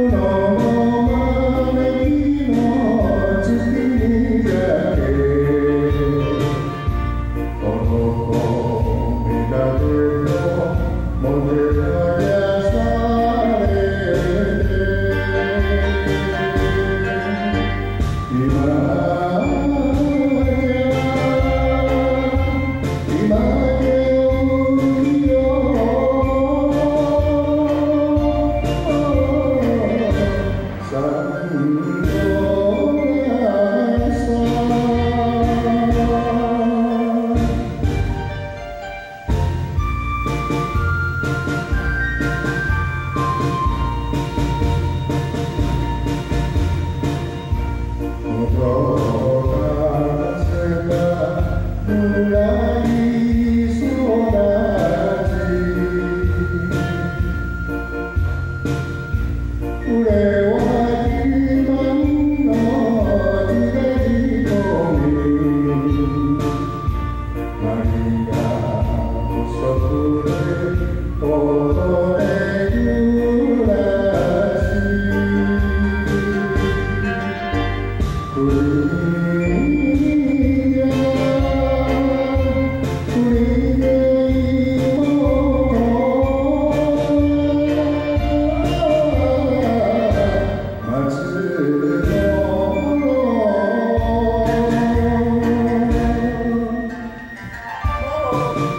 Oh. 我爱如来世，皈依呀，皈依佛陀，阿弥陀佛。